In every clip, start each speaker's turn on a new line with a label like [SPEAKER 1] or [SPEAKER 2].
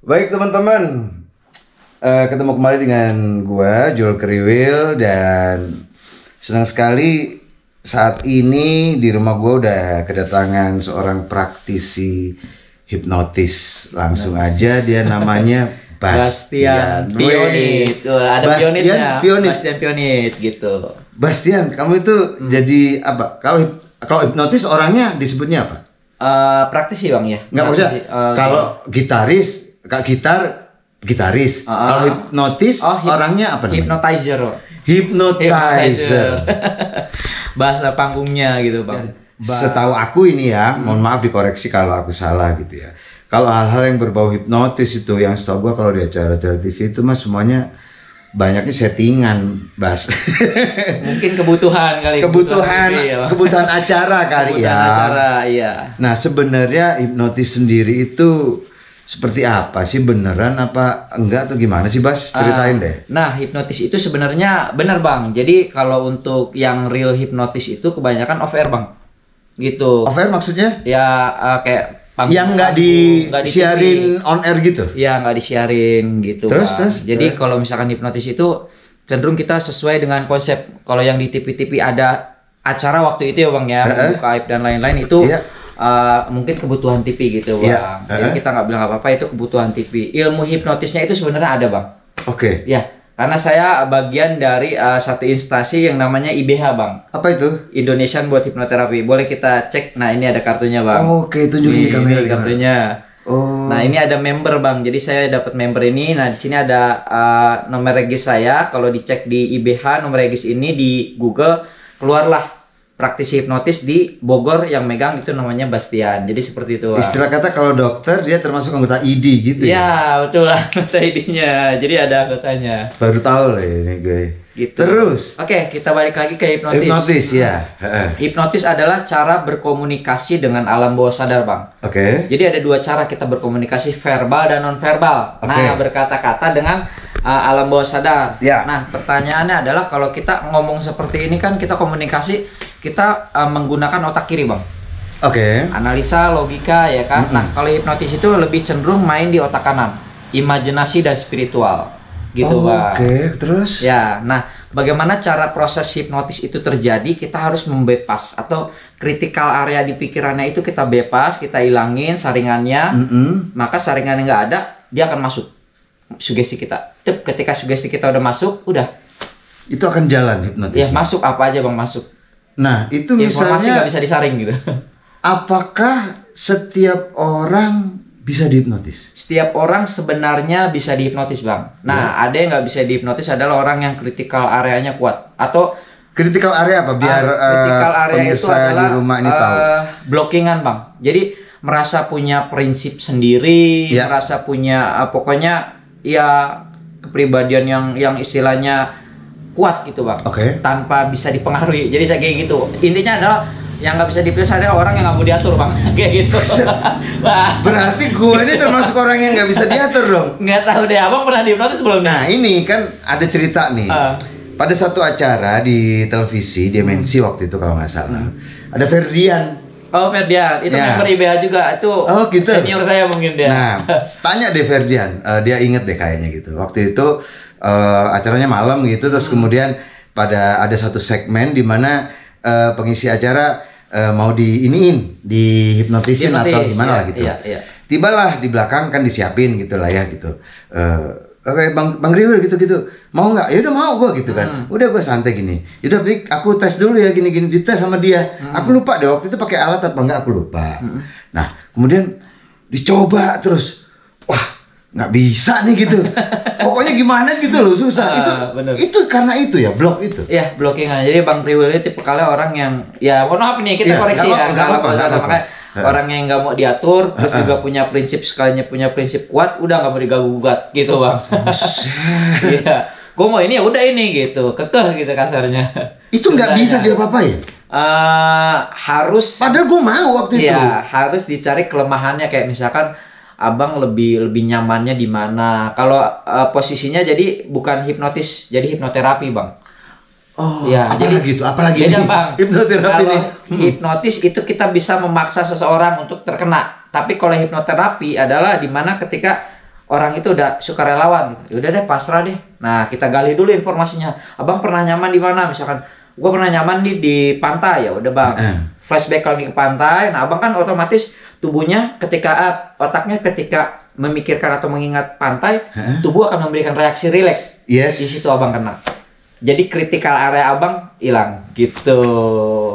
[SPEAKER 1] Baik teman-teman, Eh, ketemu kembali dengan gua Joel Kriwil dan senang sekali saat ini di rumah gua udah kedatangan seorang praktisi hipnotis. Langsung aja dia namanya Bastian.
[SPEAKER 2] Bastian Pionit. Tuh, ada
[SPEAKER 1] Bastian
[SPEAKER 2] pionitnya.
[SPEAKER 1] Pionit.
[SPEAKER 2] Bastian Pionit gitu.
[SPEAKER 1] Bastian, kamu itu jadi apa? Kalau kalau hipnotis orangnya disebutnya apa?
[SPEAKER 2] Eh, praktisi bang ya?
[SPEAKER 1] Nggak
[SPEAKER 2] Praktisi, eh,
[SPEAKER 1] kalau gitaris, kak gitar gitaris.
[SPEAKER 2] Ah, ah.
[SPEAKER 1] Kalau hipnotis
[SPEAKER 2] Oh, hip-
[SPEAKER 1] orangnya apa namanya?
[SPEAKER 2] hypnotizer.
[SPEAKER 1] Hypnotizer.
[SPEAKER 2] Bahasa panggungnya gitu bang. Ba-
[SPEAKER 1] Setahu aku ini ya, mohon maaf dikoreksi kalau aku salah gitu ya. Kalau hal-hal yang berbau hipnotis itu yang setahu gua kalau di acara-acara TV itu mah semuanya banyaknya settingan, Bas.
[SPEAKER 2] Mungkin kebutuhan kali.
[SPEAKER 1] kebutuhan
[SPEAKER 2] TV ya,
[SPEAKER 1] kebutuhan acara kali
[SPEAKER 2] Kebutuhan
[SPEAKER 1] ya.
[SPEAKER 2] acara, iya.
[SPEAKER 1] Nah, sebenarnya hipnotis sendiri itu seperti apa sih beneran apa enggak atau gimana sih Bas? Ceritain
[SPEAKER 2] Ah,
[SPEAKER 1] deh.
[SPEAKER 2] Nah, hipnotis itu sebenarnya benar bang. Jadi kalau untuk yang real hipnotis itu kebanyakan off air bang. Gitu.
[SPEAKER 1] Off air maksudnya?
[SPEAKER 2] Ya eh, kayak panggung-
[SPEAKER 1] yang nggak
[SPEAKER 2] di
[SPEAKER 1] disiarin on air gitu?
[SPEAKER 2] Iya nggak disiarin gitu.
[SPEAKER 1] Terus,
[SPEAKER 2] Bang.
[SPEAKER 1] terus?
[SPEAKER 2] Jadi
[SPEAKER 1] Terus?
[SPEAKER 2] kalau misalkan hipnotis itu cenderung kita sesuai dengan konsep. Kalau yang di TV-TV ada acara waktu itu ya bang ya,
[SPEAKER 1] Heeh.
[SPEAKER 2] buka aib dan lain-lain itu
[SPEAKER 1] Iya.
[SPEAKER 2] Uh, mungkin kebutuhan TV gitu bang.
[SPEAKER 1] Iya.
[SPEAKER 2] Jadi
[SPEAKER 1] Heeh.
[SPEAKER 2] kita nggak bilang apa-apa itu kebutuhan TV. Ilmu hipnotisnya itu sebenarnya ada bang.
[SPEAKER 1] Oke.
[SPEAKER 2] Ya, karena saya bagian dari uh, satu instansi yang namanya IBH bang.
[SPEAKER 1] Apa itu?
[SPEAKER 2] Indonesian buat hipnoterapi. Boleh kita cek. Nah ini ada kartunya bang.
[SPEAKER 1] Oke, tunjukin di kamera.
[SPEAKER 2] ini
[SPEAKER 1] di
[SPEAKER 2] kartunya.
[SPEAKER 1] Oh.
[SPEAKER 2] Nah ini ada member bang, jadi saya dapat member ini. Nah di sini ada uh, nomor regis saya. Kalau dicek di IBH nomor regis ini di Google keluarlah praktisi hipnotis di Bogor yang megang itu namanya Bastian. Jadi seperti itu.
[SPEAKER 1] Istilah kata kalau dokter dia termasuk anggota ID gitu ya.
[SPEAKER 2] Ya betul anggota ID-nya. Jadi ada anggotanya.
[SPEAKER 1] Baru tahu lah ini gue.
[SPEAKER 2] Gitu.
[SPEAKER 1] Terus
[SPEAKER 2] Oke kita balik lagi ke hipnotis.
[SPEAKER 1] hipnotis ya.
[SPEAKER 2] Hipnotis adalah cara berkomunikasi dengan alam bawah sadar bang.
[SPEAKER 1] Oke.
[SPEAKER 2] Jadi ada dua cara kita berkomunikasi verbal dan non verbal.
[SPEAKER 1] Oke.
[SPEAKER 2] Nah, berkata-kata dengan uh, alam bawah sadar.
[SPEAKER 1] Ya.
[SPEAKER 2] Nah, pertanyaannya adalah kalau kita ngomong seperti ini kan kita komunikasi kita uh, menggunakan otak kiri, Bang.
[SPEAKER 1] Oke.
[SPEAKER 2] Analisa, logika ya kan. Nah, kalau hipnotis itu lebih cenderung main di otak kanan. Imajinasi dan spiritual. Gitu,
[SPEAKER 1] Oh,
[SPEAKER 2] Bang.
[SPEAKER 1] Oke, terus?
[SPEAKER 2] Ya, nah bagaimana cara proses hipnotis itu terjadi? Kita harus membepas atau critical area di pikirannya itu kita bepas, kita ilangin saringannya.
[SPEAKER 1] Mm-mm.
[SPEAKER 2] Maka saringan yang nggak ada, dia akan masuk sugesti kita. Tep, ketika sugesti kita udah masuk, udah
[SPEAKER 1] Itu akan jalan hipnotis.
[SPEAKER 2] ya masuk apa aja bang masuk.
[SPEAKER 1] Nah, itu
[SPEAKER 2] Informasi
[SPEAKER 1] misalnya
[SPEAKER 2] nggak bisa disaring gitu.
[SPEAKER 1] apakah setiap orang bisa dihipnotis?
[SPEAKER 2] Setiap orang sebenarnya bisa dihipnotis bang. Nah, ada yang nggak bisa dihipnotis adalah orang yang critical areanya kuat atau
[SPEAKER 1] Critical area apa? Biar eh,
[SPEAKER 2] critical area itu adalah
[SPEAKER 1] di rumah ini
[SPEAKER 2] eh,
[SPEAKER 1] tahu.
[SPEAKER 2] blockingan bang. Jadi merasa punya prinsip sendiri,
[SPEAKER 1] Ya.
[SPEAKER 2] merasa punya eh, pokoknya ya kepribadian yang yang istilahnya kuat gitu bang.
[SPEAKER 1] Oke.
[SPEAKER 2] Tanpa bisa dipengaruhi. Jadi saya kayak gitu. Intinya adalah yang nggak bisa dipilih adalah orang yang nggak mau diatur bang. kayak gitu.
[SPEAKER 1] Berarti gue ini termasuk orang yang nggak bisa diatur dong.
[SPEAKER 2] nggak tahu deh abang pernah dihipnotis belum?
[SPEAKER 1] Nah ini kan ada cerita nih.
[SPEAKER 2] Ah.
[SPEAKER 1] Pada satu acara di televisi Dimensi waktu itu kalau nggak salah, ada Ferdian.
[SPEAKER 2] Oh Ferdian, itu
[SPEAKER 1] Ya.
[SPEAKER 2] member IBH juga itu
[SPEAKER 1] Oh, gitu.
[SPEAKER 2] senior saya mungkin dia.
[SPEAKER 1] Nah, tanya deh Ferdian, Eh, dia inget deh kayaknya gitu. Waktu itu eh, acaranya malam gitu, terus
[SPEAKER 2] Hmm.
[SPEAKER 1] kemudian pada ada satu segmen di mana eh, pengisi acara eh, mau di iniin, dihipnotisin atau
[SPEAKER 2] Hipnotis,
[SPEAKER 1] gimana
[SPEAKER 2] iya,
[SPEAKER 1] lah gitu.
[SPEAKER 2] iya, iya.
[SPEAKER 1] Tibalah di belakang kan disiapin gitu lah ya gitu. Eh, Oke bang bang Riwil gitu gitu mau nggak? Ya udah mau gua gitu kan.
[SPEAKER 2] Hmm.
[SPEAKER 1] Udah gua santai gini. Yaudah berarti aku tes dulu ya gini gini dites sama dia.
[SPEAKER 2] Hmm.
[SPEAKER 1] Aku lupa deh waktu itu pakai alat apa enggak aku lupa. Nah kemudian dicoba terus. Wah nggak bisa nih gitu. Pokoknya gimana gitu loh susah.
[SPEAKER 2] Ah,
[SPEAKER 1] itu
[SPEAKER 2] bener.
[SPEAKER 1] itu karena itu ya blok itu.
[SPEAKER 2] Iya, blockingan. Jadi Bang Riwil ini tipe kali orang yang ya mohon maaf nih kita
[SPEAKER 1] Iya,
[SPEAKER 2] koreksi
[SPEAKER 1] nggak
[SPEAKER 2] ya.
[SPEAKER 1] apa- nggak apa-apa, Heeh.
[SPEAKER 2] orang yang nggak mau diatur, terus
[SPEAKER 1] Heeh.
[SPEAKER 2] juga punya prinsip sekalinya punya prinsip kuat, udah nggak mau diganggu gugat gitu bang. Iya. Gue mau ini ya udah ini gitu, kekeh gitu kasarnya.
[SPEAKER 1] Itu nggak bisa dia apa-apain.
[SPEAKER 2] Eh, harus
[SPEAKER 1] Padahal gua mau waktu itu.
[SPEAKER 2] Iya, harus dicari kelemahannya kayak misalkan abang lebih lebih nyamannya di mana. Kalau eh, posisinya jadi bukan hipnotis, jadi hipnoterapi bang.
[SPEAKER 1] Oh,
[SPEAKER 2] Iya,
[SPEAKER 1] apalagi itu? Apalagi
[SPEAKER 2] Beda
[SPEAKER 1] ini?
[SPEAKER 2] bang.
[SPEAKER 1] Hipnoterapi
[SPEAKER 2] Kalau
[SPEAKER 1] nih.
[SPEAKER 2] hipnotis itu kita bisa memaksa seseorang untuk terkena. Tapi kalau hipnoterapi adalah di mana ketika orang itu udah sukarelawan gitu. udah deh pasrah deh nah kita gali dulu informasinya abang pernah nyaman di mana misalkan gue pernah nyaman nih di pantai ya udah bang
[SPEAKER 1] Heeh.
[SPEAKER 2] flashback lagi ke pantai nah abang kan otomatis tubuhnya ketika ah, otaknya ketika memikirkan atau mengingat pantai
[SPEAKER 1] Heeh.
[SPEAKER 2] tubuh akan memberikan reaksi rileks
[SPEAKER 1] Yes.
[SPEAKER 2] di situ abang kena jadi kritikal area abang hilang gitu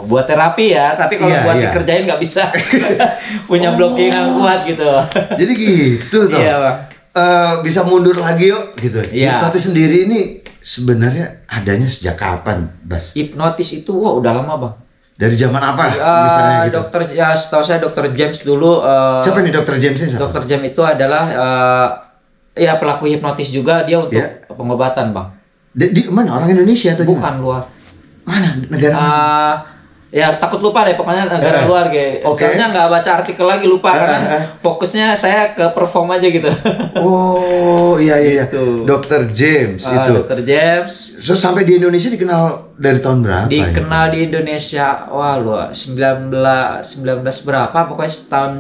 [SPEAKER 2] buat terapi ya tapi kalau
[SPEAKER 1] Iya,
[SPEAKER 2] buat
[SPEAKER 1] iya.
[SPEAKER 2] dikerjain nggak bisa punya blocking yang kuat gitu
[SPEAKER 1] Jadi gitu tuh.
[SPEAKER 2] iya bang
[SPEAKER 1] Eh, bisa mundur lagi yuk gitu.
[SPEAKER 2] Iya.
[SPEAKER 1] Hipnotis sendiri ini sebenarnya adanya sejak kapan, Bas?
[SPEAKER 2] hipnotis itu wah udah lama bang
[SPEAKER 1] Dari zaman apa?
[SPEAKER 2] Eh,
[SPEAKER 1] misalnya gitu.
[SPEAKER 2] dokter ya setahu saya dokter James dulu eh,
[SPEAKER 1] Siapa nih dokter James ini?
[SPEAKER 2] dokter James itu adalah eh, ya pelaku hipnotis juga dia untuk
[SPEAKER 1] Iya.
[SPEAKER 2] pengobatan bang
[SPEAKER 1] Di, di mana? Orang Indonesia atau gimana?
[SPEAKER 2] bukan luar
[SPEAKER 1] Mana? Negara mana?
[SPEAKER 2] Ya takut lupa deh pokoknya negara luar kayak
[SPEAKER 1] oke.
[SPEAKER 2] soalnya nggak baca artikel lagi lupa
[SPEAKER 1] Eh,
[SPEAKER 2] kan
[SPEAKER 1] eh,
[SPEAKER 2] fokusnya saya ke perform aja gitu
[SPEAKER 1] Oh, iya iya iya.
[SPEAKER 2] Gitu.
[SPEAKER 1] Dokter James
[SPEAKER 2] Ah,
[SPEAKER 1] itu.
[SPEAKER 2] dokter James
[SPEAKER 1] Terus sampai di Indonesia dikenal dari tahun berapa?
[SPEAKER 2] dikenal di Indonesia wah lu 19 19 berapa pokoknya setahun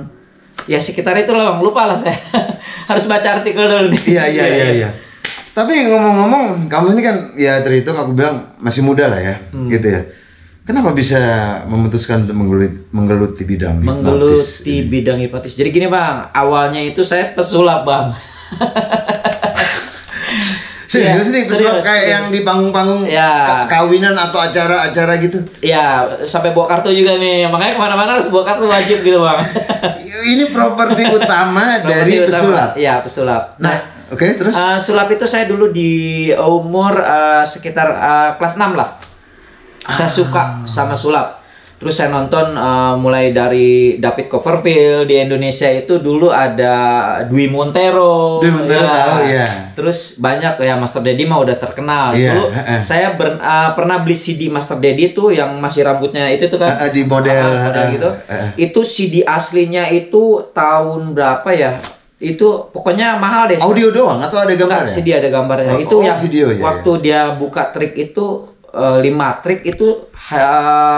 [SPEAKER 2] ya sekitar itu bang lupa lah saya harus baca artikel dulu nih
[SPEAKER 1] Iya iya iya iya. Tapi ngomong-ngomong, kamu ini kan ya terhitung aku bilang masih muda lah ya,
[SPEAKER 2] Hmm.
[SPEAKER 1] gitu ya. Kenapa bisa memutuskan untuk menggeluti, menggeluti bidang hipnotis
[SPEAKER 2] menggeluti
[SPEAKER 1] ini?
[SPEAKER 2] bidang hipnotis jadi gini bang awalnya itu saya pesulap bang
[SPEAKER 1] Serius
[SPEAKER 2] Iya,
[SPEAKER 1] nih, pesulap
[SPEAKER 2] serius,
[SPEAKER 1] kayak
[SPEAKER 2] serius.
[SPEAKER 1] yang di panggung-panggung
[SPEAKER 2] Iya.
[SPEAKER 1] ka- kawinan atau acara-acara gitu.
[SPEAKER 2] ya sampai bawa kartu juga nih makanya ke mana-mana harus bawa kartu wajib gitu bang
[SPEAKER 1] ini properti utama dari
[SPEAKER 2] utama.
[SPEAKER 1] pesulap.
[SPEAKER 2] Iya, pesulap. Nah,
[SPEAKER 1] Oke, terus?
[SPEAKER 2] eh, sulap itu saya dulu di umur eh, sekitar eh, kelas 6 lah. Saya suka sama sulap. Terus saya nonton eh, mulai dari David Copperfield di Indonesia itu dulu ada Dwi Montero.
[SPEAKER 1] Dwi Montero tahu, ya.
[SPEAKER 2] Terus banyak ya Master Daddy mah udah terkenal.
[SPEAKER 1] Iya,
[SPEAKER 2] Dulu
[SPEAKER 1] heeh.
[SPEAKER 2] saya ber- eh, pernah beli CD Master Daddy itu yang masih rambutnya itu tuh kan.
[SPEAKER 1] Eh, eh, di model,
[SPEAKER 2] Ah, model
[SPEAKER 1] eh,
[SPEAKER 2] gitu.
[SPEAKER 1] eh, eh.
[SPEAKER 2] Itu CD aslinya itu tahun berapa ya? Itu pokoknya mahal deh.
[SPEAKER 1] Audio doang atau ada gambar
[SPEAKER 2] Enggak, sih dia ada gambarnya.
[SPEAKER 1] Oh,
[SPEAKER 2] itu
[SPEAKER 1] oh,
[SPEAKER 2] yang
[SPEAKER 1] video ya,
[SPEAKER 2] waktu dia buka trik itu lima trik itu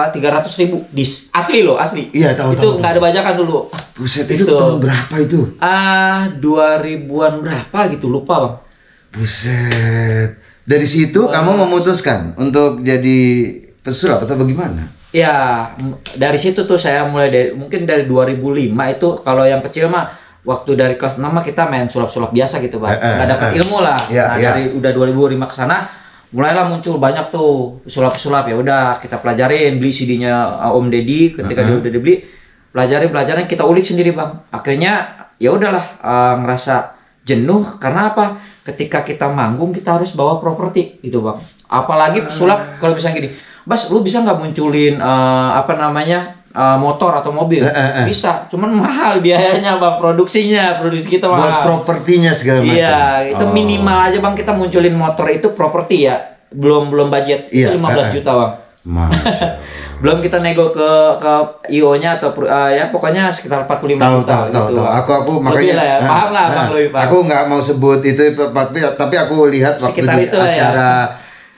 [SPEAKER 2] tiga ratus ribu dis asli loh asli.
[SPEAKER 1] Iya, tahu,
[SPEAKER 2] Itu nggak ada bajakan dulu.
[SPEAKER 1] Buset, itu
[SPEAKER 2] Itu.
[SPEAKER 1] tahun berapa itu?
[SPEAKER 2] Ah dua ribuan berapa gitu lupa bang.
[SPEAKER 1] Buset. Dari situ kamu memutuskan untuk jadi pesulap atau bagaimana?
[SPEAKER 2] Ya dari situ tuh saya mulai dari mungkin dari 2005 itu kalau yang kecil mah waktu dari kelas 6 mah kita main sulap-sulap biasa gitu bang.
[SPEAKER 1] Eh, eh,
[SPEAKER 2] Nggak dapat
[SPEAKER 1] eh.
[SPEAKER 2] ilmu lah.
[SPEAKER 1] Iya,
[SPEAKER 2] nah
[SPEAKER 1] iya.
[SPEAKER 2] dari udah 2005 ke sana mulailah muncul banyak tuh sulap-sulap ya udah kita pelajarin beli CD-nya uh, Om Deddy ketika dia udah dibeli pelajarin pelajarin kita ulik sendiri bang. Akhirnya ya udahlah uh, ngerasa jenuh karena apa? Ketika kita manggung kita harus bawa properti gitu bang. Apalagi sulap kalau misalnya gini, Bas lu bisa nggak munculin uh, apa namanya uh, motor atau mobil?
[SPEAKER 1] Eh, eh, eh.
[SPEAKER 2] Bisa, cuman mahal biayanya bang produksinya, produksi kita
[SPEAKER 1] Buat
[SPEAKER 2] mahal.
[SPEAKER 1] propertinya segala macam.
[SPEAKER 2] Iya, itu
[SPEAKER 1] Oh.
[SPEAKER 2] minimal aja bang kita munculin motor itu properti ya, belum belum budget
[SPEAKER 1] Iya,
[SPEAKER 2] itu 15
[SPEAKER 1] eh, eh.
[SPEAKER 2] juta bang. Belum kita nego ke ke IO-nya atau per- eh, ya pokoknya sekitar 45
[SPEAKER 1] tahu
[SPEAKER 2] juta
[SPEAKER 1] tahu tahu
[SPEAKER 2] gitu.
[SPEAKER 1] tahu
[SPEAKER 2] Bang.
[SPEAKER 1] aku aku
[SPEAKER 2] Lebih
[SPEAKER 1] makanya
[SPEAKER 2] lah ya,
[SPEAKER 1] ah,
[SPEAKER 2] paham lah
[SPEAKER 1] ah,
[SPEAKER 2] bang lebih paham.
[SPEAKER 1] aku nggak mau sebut itu tapi tapi aku lihat waktu
[SPEAKER 2] Sekitar
[SPEAKER 1] di
[SPEAKER 2] ya.
[SPEAKER 1] acara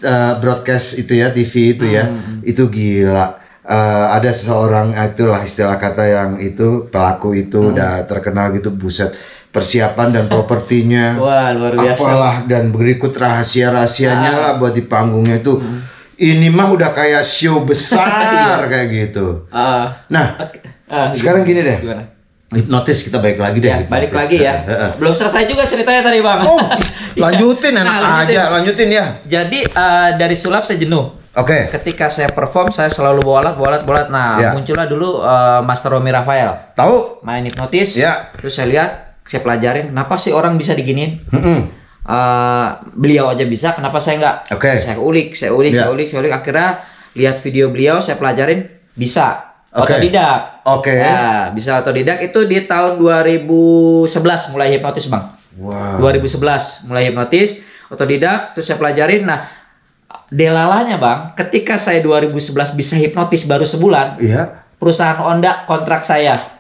[SPEAKER 1] eh, broadcast itu ya TV itu ya
[SPEAKER 2] Hmm,
[SPEAKER 1] itu gila Eh, ada seseorang itulah istilah kata yang itu pelaku
[SPEAKER 2] Hmm.
[SPEAKER 1] itu udah terkenal gitu buset persiapan dan propertinya
[SPEAKER 2] Wah luar biasa.
[SPEAKER 1] apalah dan berikut rahasia-rahasianya lah buat di panggungnya itu
[SPEAKER 2] Hmm.
[SPEAKER 1] ini mah udah kayak show besar kayak gitu
[SPEAKER 2] Ah,
[SPEAKER 1] nah
[SPEAKER 2] ah,
[SPEAKER 1] sekarang gini deh
[SPEAKER 2] gimana?
[SPEAKER 1] hipnotis kita balik lagi deh
[SPEAKER 2] Ya, balik lagi ya. Belum selesai juga ceritanya tadi bang.
[SPEAKER 1] oh lanjutin enak
[SPEAKER 2] Nah, lanjutin.
[SPEAKER 1] aja lanjutin ya
[SPEAKER 2] Jadi eh, dari sulap saya
[SPEAKER 1] oke
[SPEAKER 2] Ketika saya perform saya selalu alat, bawa alat. Nah
[SPEAKER 1] Ya.
[SPEAKER 2] muncullah dulu eh, Master Romi Rafael
[SPEAKER 1] tahu
[SPEAKER 2] main hipnotis.
[SPEAKER 1] Ya.
[SPEAKER 2] Terus saya lihat, saya pelajarin, kenapa sih orang bisa diginiin?
[SPEAKER 1] Mm-mm.
[SPEAKER 2] Eh, beliau aja bisa, kenapa saya nggak?
[SPEAKER 1] Oke.
[SPEAKER 2] Saya ulik, saya ulik,
[SPEAKER 1] Ya.
[SPEAKER 2] saya ulik, saya ulik. Akhirnya lihat video beliau, saya pelajarin, bisa.
[SPEAKER 1] Oke.
[SPEAKER 2] Otodidak.
[SPEAKER 1] Oke.
[SPEAKER 2] Ya, bisa otodidak itu di tahun 2011 mulai hipnotis bang.
[SPEAKER 1] wow
[SPEAKER 2] 2011 mulai hipnotis, otodidak, terus saya pelajarin. Nah, delalanya bang, ketika saya 2011 bisa hipnotis baru sebulan,
[SPEAKER 1] iya
[SPEAKER 2] perusahaan Honda kontrak saya.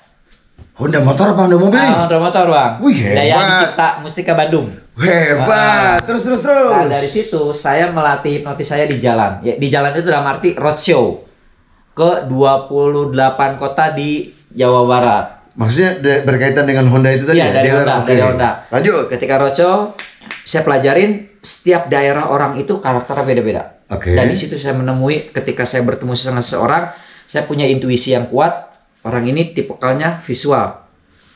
[SPEAKER 1] Honda motor apa Honda mobil
[SPEAKER 2] Ah, Honda motor bang.
[SPEAKER 1] Wih,
[SPEAKER 2] Daya
[SPEAKER 1] hebat.
[SPEAKER 2] Dicipta Mustika Bandung.
[SPEAKER 1] hebat terus terus terus
[SPEAKER 2] Nah, dari situ saya melatih hipnotis saya di jalan. Ya, di jalan itu dalam arti roadshow ke 28 kota di Jawa Barat.
[SPEAKER 1] Maksudnya berkaitan dengan Honda itu tadi
[SPEAKER 2] Iya,
[SPEAKER 1] ya?
[SPEAKER 2] dari
[SPEAKER 1] Dealer,
[SPEAKER 2] Honda, dari Honda.
[SPEAKER 1] Lanjut.
[SPEAKER 2] Ketika roadshow, saya pelajarin setiap daerah orang itu karakternya beda-beda.
[SPEAKER 1] Oke.
[SPEAKER 2] Dan di situ saya menemui ketika saya bertemu dengan seseorang, saya punya intuisi yang kuat. Orang ini tipikalnya visual.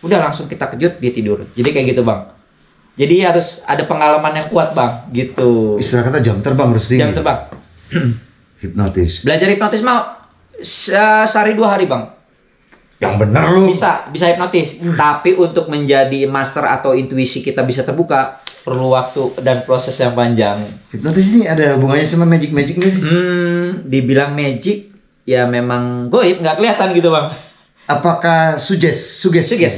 [SPEAKER 2] Udah langsung kita kejut dia tidur. Jadi kayak gitu bang. Jadi harus ada pengalaman yang kuat bang, gitu.
[SPEAKER 1] Istilah kata jam terbang harus tinggi.
[SPEAKER 2] Jam terbang.
[SPEAKER 1] Hipnotis.
[SPEAKER 2] Belajar hipnotis mau se- sehari dua hari bang.
[SPEAKER 1] Yang bener lu.
[SPEAKER 2] Bisa, bisa hipnotis. Tapi untuk menjadi master atau intuisi kita bisa terbuka, perlu waktu dan proses yang panjang.
[SPEAKER 1] Hipnotis ini ada hubungannya sama magic-magic nggak sih?
[SPEAKER 2] Hmm, dibilang magic, ya memang goib, nggak kelihatan gitu bang.
[SPEAKER 1] Apakah suges? Suges?
[SPEAKER 2] Suges.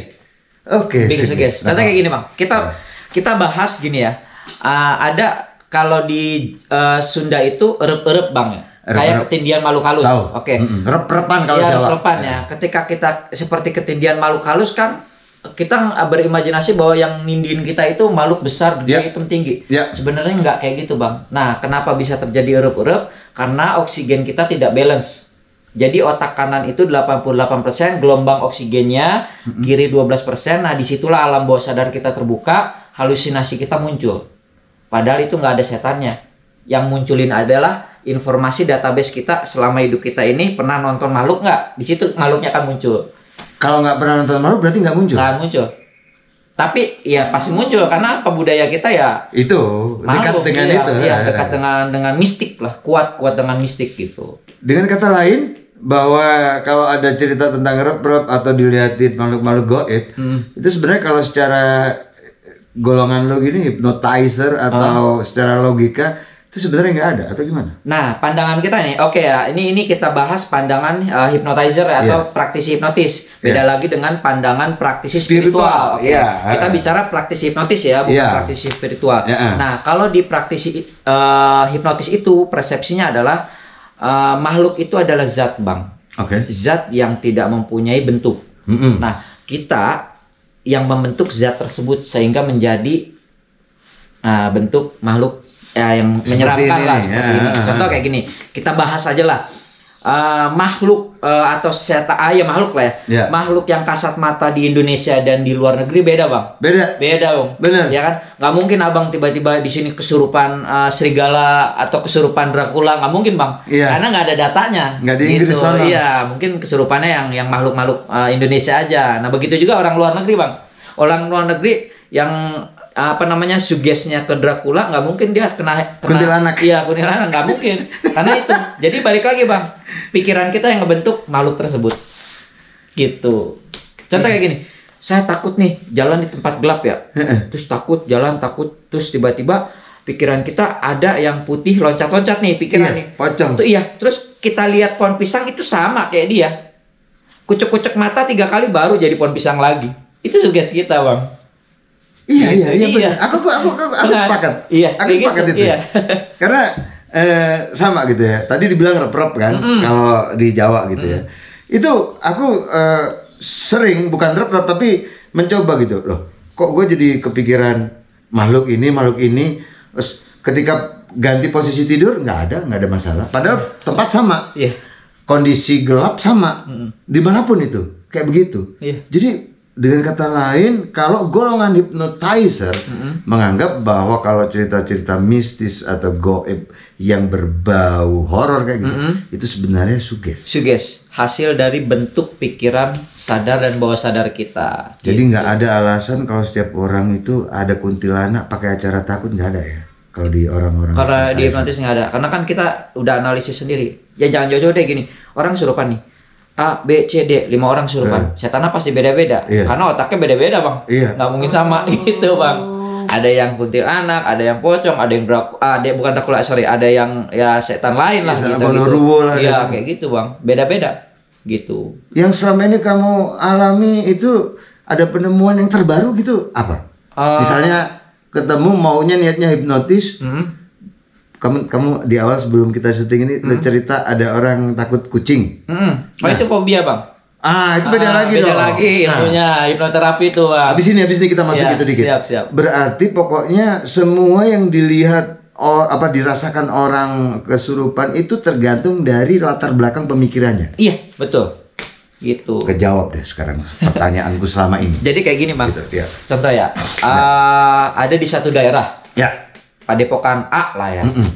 [SPEAKER 1] Oke,
[SPEAKER 2] Bikin suges. Contohnya kayak gini bang, kita
[SPEAKER 1] Ya.
[SPEAKER 2] kita bahas gini ya. Ah, ada kalau di eh, Sunda itu erup-erup bang ya. Kayak
[SPEAKER 1] Erup-erup.
[SPEAKER 2] ketindian makhluk halus. Oke.
[SPEAKER 1] Mm-mm. Rep-repan kalau
[SPEAKER 2] ya,
[SPEAKER 1] Jawa.
[SPEAKER 2] repan ya. Ketika kita seperti ketindian makhluk halus kan kita berimajinasi bahwa yang nindiin kita itu makhluk besar, gede,
[SPEAKER 1] Ya.
[SPEAKER 2] hitam tinggi.
[SPEAKER 1] Ya.
[SPEAKER 2] Sebenarnya nggak kayak gitu bang. Nah, kenapa bisa terjadi erup-erup? Karena oksigen kita tidak balance. Jadi otak kanan itu 88%, gelombang oksigennya kiri 12%. Nah, di situlah alam bawah sadar kita terbuka, halusinasi kita muncul. Padahal itu nggak ada setannya. Yang munculin adalah informasi database kita selama hidup kita ini pernah nonton makhluk nggak? Di situ makhluknya akan muncul.
[SPEAKER 1] Kalau nggak pernah nonton malu berarti nggak muncul.
[SPEAKER 2] Nggak muncul. Tapi ya pasti muncul karena apa budaya kita ya
[SPEAKER 1] Itu dekat dengan
[SPEAKER 2] iya,
[SPEAKER 1] itu.
[SPEAKER 2] iya,
[SPEAKER 1] Eh,
[SPEAKER 2] dekat dengan dengan mistik lah, kuat kuat dengan mistik gitu.
[SPEAKER 1] Dengan kata lain bahwa kalau ada cerita tentang rep-rep atau dilihatin makhluk-makhluk goib,
[SPEAKER 2] Hmm.
[SPEAKER 1] itu sebenarnya kalau secara golongan lo gini hypnotizer atau secara logika itu sebenarnya nggak ada atau gimana?
[SPEAKER 2] Nah, pandangan kita nih, oke ya, ini ini kita bahas pandangan uh, hypnotizer atau praktisi hipnotis. Beda lagi dengan pandangan praktisi
[SPEAKER 1] Spiritual,
[SPEAKER 2] spiritual. Oke.
[SPEAKER 1] iya.
[SPEAKER 2] Kita bicara praktisi hipnotis ya, bukan
[SPEAKER 1] Iya.
[SPEAKER 2] praktisi spiritual.
[SPEAKER 1] Iya.
[SPEAKER 2] Nah, kalau di praktisi uh, hipnotis itu persepsinya adalah uh, makhluk itu adalah zat, Bang.
[SPEAKER 1] Oke.
[SPEAKER 2] Zat yang tidak mempunyai bentuk.
[SPEAKER 1] Mm-mm.
[SPEAKER 2] Nah, kita yang membentuk zat tersebut sehingga menjadi ah, bentuk makhluk ya, yang
[SPEAKER 1] Seperti
[SPEAKER 2] menyeramkan
[SPEAKER 1] ini
[SPEAKER 2] lah seperti
[SPEAKER 1] ya.
[SPEAKER 2] ini. Contoh kayak gini, kita bahas aja lah. Ah, makhluk eh, atau setan ah, ya makhluk lah ya.
[SPEAKER 1] Ya.
[SPEAKER 2] Makhluk yang kasat mata di Indonesia dan di luar negeri beda, Bang.
[SPEAKER 1] Beda.
[SPEAKER 2] Beda, Bang.
[SPEAKER 1] Bener.
[SPEAKER 2] Ya kan? Nggak mungkin Abang tiba-tiba di sini kesurupan ah, serigala atau kesurupan Dracula, nggak mungkin, Bang.
[SPEAKER 1] Iya.
[SPEAKER 2] Karena nggak ada datanya.
[SPEAKER 1] Nggak di Inggris
[SPEAKER 2] Gitu. Iya, mungkin kesurupannya yang yang makhluk-makhluk uh, Indonesia aja. Nah, begitu juga orang luar negeri, Bang. Orang luar negeri yang apa namanya sugesnya ke Dracula nggak mungkin dia kena, kena
[SPEAKER 1] Kuntilanak.
[SPEAKER 2] Iya, kuntilanak nggak mungkin. Karena itu. Jadi balik lagi, Bang. Pikiran kita yang ngebentuk makhluk tersebut. Gitu. Contoh kayak gini. Saya takut nih jalan di tempat gelap ya. Terus takut jalan takut terus tiba-tiba pikiran kita ada yang putih loncat-loncat nih pikiran
[SPEAKER 1] Iya,
[SPEAKER 2] nih.
[SPEAKER 1] pocong.
[SPEAKER 2] Tuh iya, terus kita lihat pohon pisang itu sama kayak dia. Kucek-kucek mata tiga kali baru jadi pohon pisang lagi. Itu suges kita, Bang.
[SPEAKER 1] Iya iya iya
[SPEAKER 2] Iya.
[SPEAKER 1] benar. Aku aku aku, aku, aku sepakat.
[SPEAKER 2] Iya,
[SPEAKER 1] Aku
[SPEAKER 2] kayak
[SPEAKER 1] sepakat
[SPEAKER 2] gitu,
[SPEAKER 1] itu.
[SPEAKER 2] iya.
[SPEAKER 1] Karena eh, sama gitu ya. Tadi dibilang rep-rep kan kalau di Jawa gitu ya. Itu aku eh, sering bukan rep-rep tapi mencoba gitu loh. Kok gue jadi kepikiran makhluk ini makhluk ini terus ketika ganti posisi tidur nggak ada nggak ada masalah. Padahal tempat sama.
[SPEAKER 2] Iya.
[SPEAKER 1] Kondisi gelap sama. Di mana pun itu kayak begitu.
[SPEAKER 2] Iya.
[SPEAKER 1] Jadi dengan kata lain, kalau golongan hypnotizer menganggap bahwa kalau cerita-cerita mistis atau goib yang berbau horor kayak gitu, itu sebenarnya suges.
[SPEAKER 2] Suges, hasil dari bentuk pikiran sadar dan bawah sadar kita.
[SPEAKER 1] Jadi nggak ada alasan kalau setiap orang itu ada kuntilanak pakai acara takut nggak ada ya. Kalau di orang-orang
[SPEAKER 2] Karena di hipnotis nggak ada. Karena kan kita udah analisis sendiri. Ya jangan jauh-jauh deh gini. Orang surupan nih. A, B, C, D, lima orang surupan. Setannya pasti beda-beda.
[SPEAKER 1] Iya.
[SPEAKER 2] Karena otaknya beda-beda bang.
[SPEAKER 1] Iya.
[SPEAKER 2] Nggak mungkin sama gitu bang. Ada yang kuntilanak, ada yang pocong, ada yang ah, ada bukan Dracula sorry, ada yang ya setan lain lah
[SPEAKER 1] Setan
[SPEAKER 2] gitu. gitu.
[SPEAKER 1] Lah,
[SPEAKER 2] Iya
[SPEAKER 1] gitu.
[SPEAKER 2] kayak gitu bang. Beda-beda gitu.
[SPEAKER 1] Yang selama ini kamu alami itu ada penemuan yang terbaru gitu apa?
[SPEAKER 2] Eh,
[SPEAKER 1] Misalnya ketemu maunya niatnya hipnotis,
[SPEAKER 2] hmm.
[SPEAKER 1] Kamu kamu di awal sebelum kita syuting ini
[SPEAKER 2] Hmm.
[SPEAKER 1] lu cerita ada orang takut kucing.
[SPEAKER 2] Hmm. Oh itu fobia bang.
[SPEAKER 1] Ah, itu beda
[SPEAKER 2] Ah,
[SPEAKER 1] lagi
[SPEAKER 2] beda
[SPEAKER 1] dong.
[SPEAKER 2] lagi
[SPEAKER 1] Nah,
[SPEAKER 2] ilmunya hipnoterapi tuh bang.
[SPEAKER 1] habis ini habis ini kita masuk
[SPEAKER 2] Iya,
[SPEAKER 1] itu dikit.
[SPEAKER 2] siap, siap.
[SPEAKER 1] Berarti pokoknya semua yang dilihat oh, apa dirasakan orang kesurupan itu tergantung dari latar belakang pemikirannya.
[SPEAKER 2] Iya betul. gitu.
[SPEAKER 1] Kejawab deh sekarang pertanyaanku selama ini.
[SPEAKER 2] Jadi kayak gini bang,
[SPEAKER 1] Gitu, ya.
[SPEAKER 2] contoh ya, eh, ada di satu daerah,
[SPEAKER 1] Ya.
[SPEAKER 2] Padepokan A lah ya,
[SPEAKER 1] Mm-mm.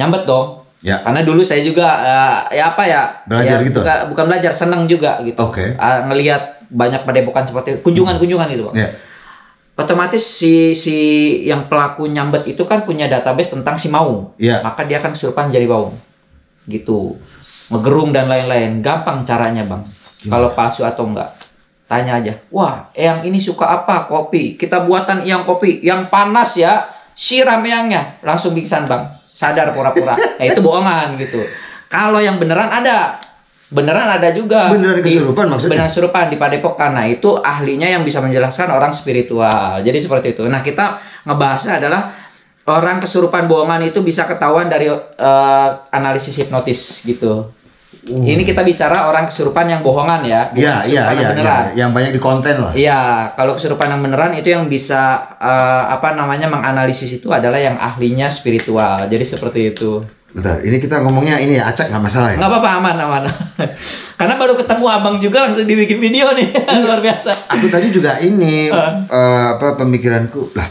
[SPEAKER 2] nyambet dong.
[SPEAKER 1] Ya.
[SPEAKER 2] Karena dulu saya juga eh, ya apa ya,
[SPEAKER 1] Belajar
[SPEAKER 2] ya,
[SPEAKER 1] gitu?
[SPEAKER 2] bukan, bukan belajar, senang juga gitu.
[SPEAKER 1] Oke.
[SPEAKER 2] Eh, ngelihat banyak padepokan seperti kunjungan-kunjungan gitu bang.
[SPEAKER 1] Ya.
[SPEAKER 2] Otomatis si si yang pelaku nyambet itu kan punya database tentang si maung.
[SPEAKER 1] Iya.
[SPEAKER 2] Maka dia akan kesurupan jadi baung. Gitu. Ngegerung dan lain-lain. Gampang caranya, Bang. Kalau palsu atau enggak. Tanya aja. Wah, yang ini suka apa? Kopi. Kita buatan yang kopi. Yang panas ya. Siram yangnya. Langsung pingsan, Bang. Sadar pura-pura. nah, itu bohongan gitu. Kalau yang beneran ada. Beneran ada juga.
[SPEAKER 1] Beneran
[SPEAKER 2] Di-
[SPEAKER 1] kesurupan maksudnya?
[SPEAKER 2] Beneran kesurupan di padepokan. Nah, itu ahlinya yang bisa menjelaskan orang spiritual. Jadi seperti itu. Nah, kita ngebahasnya adalah orang kesurupan bohongan itu bisa ketahuan dari eh, analisis hipnotis gitu. Ini kita bicara orang kesurupan yang bohongan ya, bukan
[SPEAKER 1] Iya, iya,
[SPEAKER 2] kesurupan yang
[SPEAKER 1] iya,
[SPEAKER 2] beneran.
[SPEAKER 1] iya. Yang banyak di konten lah.
[SPEAKER 2] Iya, kalau kesurupan yang beneran itu yang bisa eh, apa namanya menganalisis itu adalah yang ahlinya spiritual. Jadi seperti itu.
[SPEAKER 1] Bentar, ini kita ngomongnya ini ya, acak nggak masalah ya?
[SPEAKER 2] Nggak apa-apa aman aman. Karena baru ketemu abang juga langsung dibikin video nih luar biasa.
[SPEAKER 1] Aku tadi juga ini
[SPEAKER 2] Ah.
[SPEAKER 1] eh, apa pemikiranku lah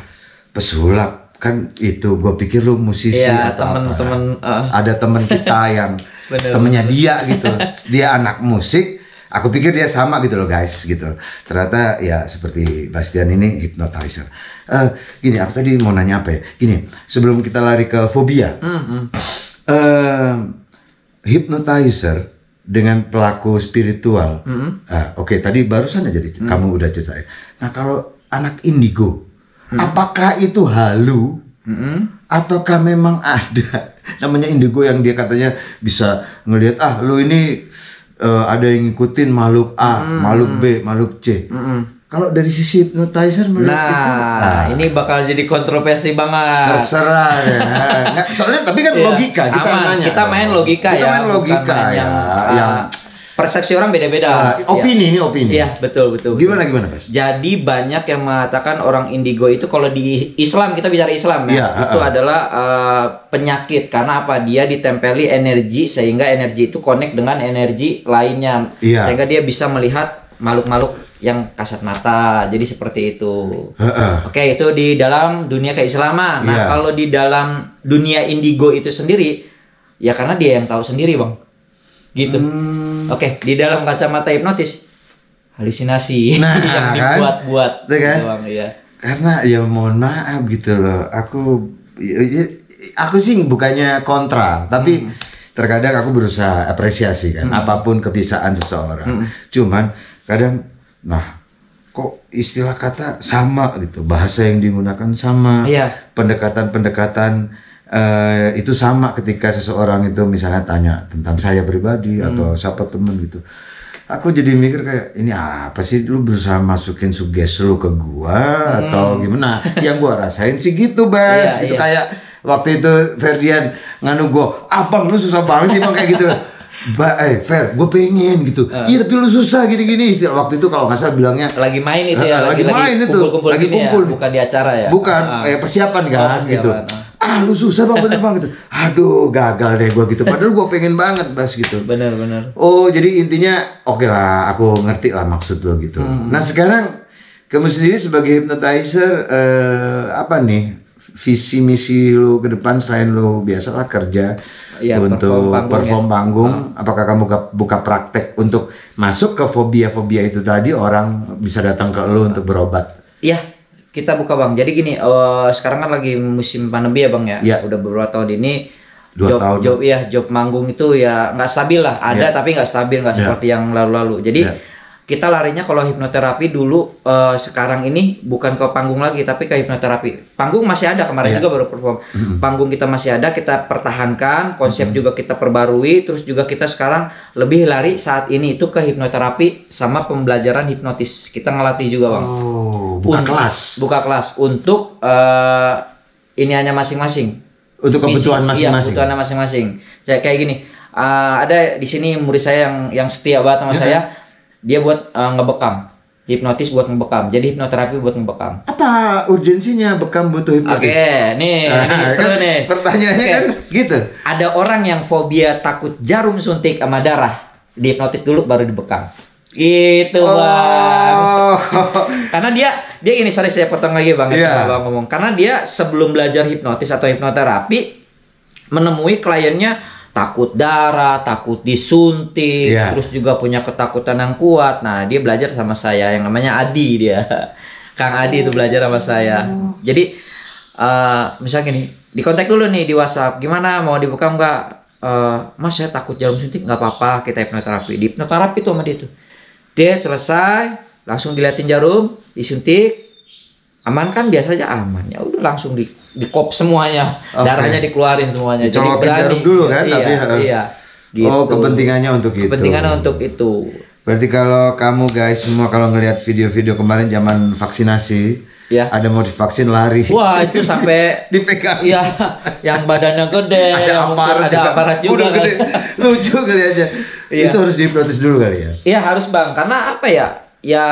[SPEAKER 1] pesulap kan itu gue pikir lu musisi
[SPEAKER 2] Iya,
[SPEAKER 1] atau apa.
[SPEAKER 2] temen-temen, eh.
[SPEAKER 1] Ada temen kita yang
[SPEAKER 2] Bener,
[SPEAKER 1] temennya dia gitu. Dia anak musik. Aku pikir dia sama gitu loh guys gitu. Ternyata ya seperti Bastian ini hypnotizer. Eh, gini, aku tadi mau nanya apa ya? Gini, sebelum kita lari ke fobia,
[SPEAKER 2] Hmm, hmm.
[SPEAKER 1] eh hypnotizer dengan pelaku spiritual.
[SPEAKER 2] Hmm.
[SPEAKER 1] Ah, Oke, tadi barusan aja di- kamu udah ceritain. Nah, kalau anak indigo, apakah itu halu
[SPEAKER 2] Hmm.
[SPEAKER 1] ataukah memang ada namanya indigo yang dia katanya bisa ngelihat ah lu ini eh, ada yang ngikutin makhluk A, makhluk B, makhluk C.
[SPEAKER 2] Hmm.
[SPEAKER 1] Kalau dari sisi hypnotizer melihat itu,
[SPEAKER 2] Nah,
[SPEAKER 1] ah,
[SPEAKER 2] ini bakal jadi kontroversi banget.
[SPEAKER 1] terserah ya. Nggak, soalnya tapi kan
[SPEAKER 2] Iya,
[SPEAKER 1] logika kita
[SPEAKER 2] aman.
[SPEAKER 1] nanya.
[SPEAKER 2] Kita main logika
[SPEAKER 1] kita
[SPEAKER 2] ya.
[SPEAKER 1] main
[SPEAKER 2] bukan
[SPEAKER 1] logika
[SPEAKER 2] main
[SPEAKER 1] ya.
[SPEAKER 2] yang,
[SPEAKER 1] yang
[SPEAKER 2] uh, persepsi orang beda-beda. Iya.
[SPEAKER 1] opini ini opini.
[SPEAKER 2] Iya, betul betul. betul.
[SPEAKER 1] Gimana gimana, Mas?
[SPEAKER 2] Jadi banyak yang mengatakan orang indigo itu kalau di Islam kita bicara Islam ya,
[SPEAKER 1] Iya,
[SPEAKER 2] itu
[SPEAKER 1] uh-uh.
[SPEAKER 2] adalah uh, penyakit karena apa? Dia ditempeli energi sehingga energi itu connect dengan energi lainnya
[SPEAKER 1] Iya.
[SPEAKER 2] sehingga dia bisa melihat makhluk-makhluk yang kasat mata. Jadi seperti itu.
[SPEAKER 1] Heeh.
[SPEAKER 2] Oke, itu di dalam dunia keislaman. Nah,
[SPEAKER 1] Iya.
[SPEAKER 2] kalau di dalam dunia indigo itu sendiri, ya karena dia yang tahu sendiri, Bang. Gitu.
[SPEAKER 1] Hmm.
[SPEAKER 2] Oke, di dalam kacamata hipnotis halusinasi
[SPEAKER 1] Nah,
[SPEAKER 2] yang
[SPEAKER 1] kan?
[SPEAKER 2] dibuat-buat.
[SPEAKER 1] Kan?
[SPEAKER 2] Bang, iya.
[SPEAKER 1] karena ya mohon maaf gitu loh aku ya, ya, aku sih bukannya kontra tapi
[SPEAKER 2] Hmm.
[SPEAKER 1] terkadang aku berusaha apresiasi kan apa pun kebiasaan seseorang
[SPEAKER 2] Hmm.
[SPEAKER 1] cuman kadang nah kok istilah kata sama gitu bahasa yang digunakan sama
[SPEAKER 2] Iya.
[SPEAKER 1] pendekatan-pendekatan eh, itu sama ketika seseorang itu misalnya tanya tentang saya pribadi
[SPEAKER 2] Hmm.
[SPEAKER 1] atau siapa temen gitu. Aku jadi mikir kayak ini apa sih lu berusaha masukin suges lu ke gua atau gimana? Yang gua rasain sih gitu, Bas.
[SPEAKER 2] Hmm. Iya,
[SPEAKER 1] itu
[SPEAKER 2] iya.
[SPEAKER 1] kayak waktu itu Ferdian nganu gua, "Abang lu susah banget sih Bang kayak gitu." Ba eh Fer, gue pengen gitu.
[SPEAKER 2] Ah.
[SPEAKER 1] Iya tapi lu susah gini-gini. Istilah waktu itu kalau nggak salah bilangnya
[SPEAKER 2] Lagi main itu ya,
[SPEAKER 1] Ah, lagi main itu.
[SPEAKER 2] kumpul-kumpul
[SPEAKER 1] Lagi
[SPEAKER 2] ya,
[SPEAKER 1] kumpul.
[SPEAKER 2] bukan di acara ya.
[SPEAKER 1] Bukan,
[SPEAKER 2] ah.
[SPEAKER 1] eh, persiapan kan
[SPEAKER 2] Oh, persiapan,
[SPEAKER 1] gitu. Ah lu susah bang bener bang gitu. Aduh gagal deh gua gitu. Padahal gua pengen banget bas gitu.
[SPEAKER 2] Bener bener.
[SPEAKER 1] Oh jadi intinya oke lah aku ngerti lah maksud lo gitu.
[SPEAKER 2] Hmm.
[SPEAKER 1] Nah sekarang kamu sendiri sebagai hypnotizer eh, apa nih visi misi lu ke depan selain lu biasalah kerja
[SPEAKER 2] Iya,
[SPEAKER 1] untuk
[SPEAKER 2] perform panggung
[SPEAKER 1] perform
[SPEAKER 2] ya.
[SPEAKER 1] panggung, apakah kamu buka, buka praktek untuk masuk ke fobia-fobia itu tadi orang bisa datang ke lu untuk berobat?
[SPEAKER 2] Iya, kita buka bang. Jadi gini, eh, sekarang kan lagi musim pandemi ya bang ya.
[SPEAKER 1] Iya.
[SPEAKER 2] Udah beberapa tahun ini.
[SPEAKER 1] Dua
[SPEAKER 2] job,
[SPEAKER 1] tahun.
[SPEAKER 2] job ya, job manggung itu ya nggak stabil lah. Ada
[SPEAKER 1] Iya.
[SPEAKER 2] tapi nggak stabil, nggak
[SPEAKER 1] Iya.
[SPEAKER 2] seperti yang lalu-lalu. Jadi
[SPEAKER 1] Iya.
[SPEAKER 2] Kita larinya kalau hipnoterapi dulu eh, sekarang ini bukan ke panggung lagi tapi ke hipnoterapi. Panggung masih ada kemarin
[SPEAKER 1] Iya.
[SPEAKER 2] juga baru perform. Panggung kita masih ada, kita pertahankan, konsep juga kita perbarui, terus juga kita sekarang lebih lari saat ini itu ke hipnoterapi sama pembelajaran hipnotis. Kita ngelatih juga bang.
[SPEAKER 1] Oh, buka
[SPEAKER 2] Un-
[SPEAKER 1] kelas
[SPEAKER 2] buka kelas untuk eh ini hanya masing-masing
[SPEAKER 1] untuk kebutuhan
[SPEAKER 2] iya,
[SPEAKER 1] masing-masing.
[SPEAKER 2] kebutuhan masing-masing kayak kayak gini eh, ada di sini murid saya yang yang setia banget sama
[SPEAKER 1] Ya.
[SPEAKER 2] saya dia buat eh, ngebekam hipnotis buat ngebekam jadi hipnoterapi buat ngebekam
[SPEAKER 1] Apa urgensinya bekam butuh
[SPEAKER 2] oke
[SPEAKER 1] hipnotis?
[SPEAKER 2] nih,
[SPEAKER 1] Nah,
[SPEAKER 2] nih
[SPEAKER 1] kan
[SPEAKER 2] seru nih
[SPEAKER 1] Pertanyaannya
[SPEAKER 2] Oke.
[SPEAKER 1] kan gitu.
[SPEAKER 2] ada orang yang fobia takut jarum suntik sama darah dihipnotis dulu baru dibekam. Itu bang.
[SPEAKER 1] Oh.
[SPEAKER 2] Karena dia dia gini sorry saya potong lagi bang,
[SPEAKER 1] Iya.
[SPEAKER 2] yeah. bang ngomong. Karena dia sebelum belajar hipnotis atau hipnoterapi menemui kliennya takut darah, takut disuntik,
[SPEAKER 1] Iya.
[SPEAKER 2] terus juga punya ketakutan yang kuat. Nah dia belajar sama saya yang namanya Adi dia, Kang Adi itu belajar sama saya. Jadi eh misalnya gini, di kontak dulu nih di WhatsApp, gimana mau dibuka nggak? Eh, mas saya takut jarum suntik nggak apa-apa kita hipnoterapi. Di hipnoterapi tuh sama dia tuh. Dia selesai, langsung diliatin jarum, disuntik, aman kan biasa aja aman ya udah langsung di di kop semuanya
[SPEAKER 1] Oke.
[SPEAKER 2] darahnya dikeluarin semuanya
[SPEAKER 1] Dicolokin jarum dulu kan,
[SPEAKER 2] iya,
[SPEAKER 1] tapi,
[SPEAKER 2] iya gitu.
[SPEAKER 1] Oh, kepentingannya untuk itu.
[SPEAKER 2] kepentingannya untuk itu
[SPEAKER 1] Berarti kalau kamu guys semua kalau ngelihat video-video kemarin zaman vaksinasi,
[SPEAKER 2] ya
[SPEAKER 1] ada mau divaksin lari.
[SPEAKER 2] wah itu sampai
[SPEAKER 1] Dipegang.
[SPEAKER 2] ya yang badannya gede
[SPEAKER 1] ada
[SPEAKER 2] yang
[SPEAKER 1] aparat
[SPEAKER 2] ada
[SPEAKER 1] juga.
[SPEAKER 2] aparat juga
[SPEAKER 1] Udah
[SPEAKER 2] kan.
[SPEAKER 1] gede. Lucu kali aja.
[SPEAKER 2] Iya.
[SPEAKER 1] Itu harus dihipnotis dulu kali ya.
[SPEAKER 2] Iya harus bang, karena apa ya? Ya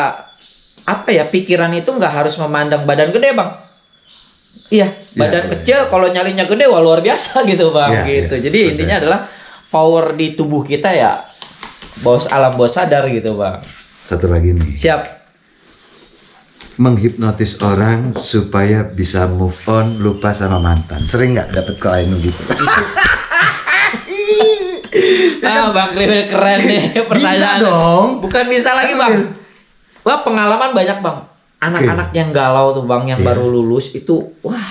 [SPEAKER 2] apa ya pikiran itu nggak harus memandang badan gede bang. Iya, badan
[SPEAKER 1] iya,
[SPEAKER 2] kecil kalau nyalinya gede wah luar biasa gitu bang,
[SPEAKER 1] Iya,
[SPEAKER 2] gitu.
[SPEAKER 1] iya,
[SPEAKER 2] Jadi
[SPEAKER 1] percaya.
[SPEAKER 2] intinya adalah power di tubuh kita ya, bawah alam bawah sadar gitu bang.
[SPEAKER 1] Satu lagi nih.
[SPEAKER 2] Siap.
[SPEAKER 1] Menghipnotis orang supaya bisa move on, lupa sama mantan. Sering nggak dapet klien gitu?
[SPEAKER 2] Ah bang Kriwil keren nih pertanyaan.
[SPEAKER 1] Bisa dong.
[SPEAKER 2] Bukan bisa lagi bang. Wah pengalaman banyak bang. Anak-anak yang galau tuh bang, yang
[SPEAKER 1] Iya.
[SPEAKER 2] baru lulus itu, wah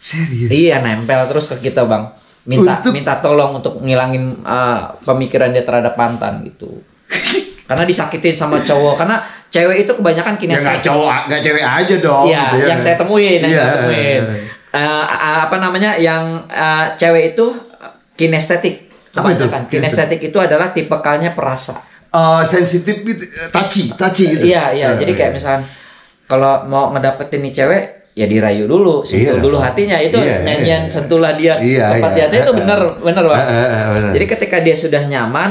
[SPEAKER 1] Serius.
[SPEAKER 2] Iya nempel terus ke kita bang. Minta
[SPEAKER 1] Untuk-
[SPEAKER 2] minta tolong untuk ngilangin uh, pemikiran dia terhadap mantan gitu. Karena disakitin sama cowok. Karena cewek itu kebanyakan
[SPEAKER 1] Ya nggak
[SPEAKER 2] kinestetik.
[SPEAKER 1] cowok, nggak cewek aja dong.
[SPEAKER 2] Iya,
[SPEAKER 1] gitu ya.
[SPEAKER 2] yang saya temuin, yang
[SPEAKER 1] Iya.
[SPEAKER 2] saya temuin. Uh, apa namanya? Yang uh, cewek itu kinestetik. Kebanyakan. Kinestetik itu adalah tipikalnya perasa.
[SPEAKER 1] Oh, sensitif itu, eh, touchy, touchy gitu.
[SPEAKER 2] Iya, iya.
[SPEAKER 1] Eh,
[SPEAKER 2] Jadi kayak misalkan kalau mau ngedapetin nih cewek, ya dirayu dulu, sentuh
[SPEAKER 1] Iya.
[SPEAKER 2] dulu hatinya. Itu
[SPEAKER 1] Iya,
[SPEAKER 2] nyanyian
[SPEAKER 1] iya.
[SPEAKER 2] sentuhlah dia
[SPEAKER 1] Iya,
[SPEAKER 2] tempat
[SPEAKER 1] iya.
[SPEAKER 2] di hati itu
[SPEAKER 1] Eh,
[SPEAKER 2] bener, bener.
[SPEAKER 1] Eh, eh, eh, bener.
[SPEAKER 2] Jadi ketika dia sudah nyaman,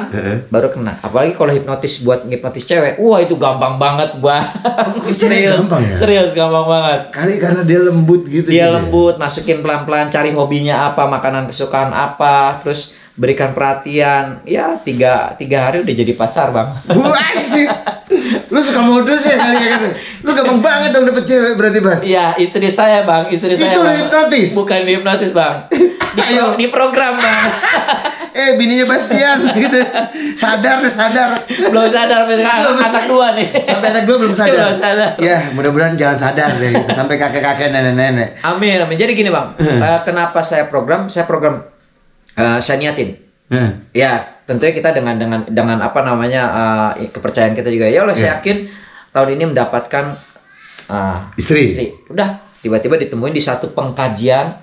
[SPEAKER 2] baru kena. Apalagi kalau hipnotis buat hipnotis cewek, wah itu gampang banget bang. serius,
[SPEAKER 1] gampang ya?
[SPEAKER 2] serius gampang banget.
[SPEAKER 1] Kali karena dia lembut gitu.
[SPEAKER 2] Dia
[SPEAKER 1] gitu ya.
[SPEAKER 2] lembut, masukin pelan-pelan, cari hobinya apa, makanan kesukaan apa, terus berikan perhatian. Ya tiga tiga hari udah jadi pacar bang.
[SPEAKER 1] Buat sih. Lu suka modus ya kali kayak gitu. Lu gampang banget dong dapet cewek berarti, Bas.
[SPEAKER 2] Iya, istri saya bang, istri
[SPEAKER 1] Itu
[SPEAKER 2] saya bang.
[SPEAKER 1] hipnotis?
[SPEAKER 2] Bukan hipnotis bang. Di, pro- di program bang.
[SPEAKER 1] Eh, bininya Bastian gitu. Sadar, sadar.
[SPEAKER 2] Belum sadar sampai sekarang. anak dua nih.
[SPEAKER 1] Sampai anak dua belum sadar.
[SPEAKER 2] Belum sadar.
[SPEAKER 1] Ya, mudah-mudahan jangan sadar deh. gitu. Sampai kakek-kakek, nenek-nenek.
[SPEAKER 2] Amin, amin. Jadi gini bang, eh, kenapa saya program? Saya program, saya niatin.
[SPEAKER 1] Heh.
[SPEAKER 2] Ya, tentunya kita dengan dengan dengan apa namanya eh, kepercayaan kita juga. Ya Allah, saya yakin tahun ini mendapatkan eh,
[SPEAKER 1] Istri.
[SPEAKER 2] istri. Udah, tiba-tiba ditemuin di satu pengkajian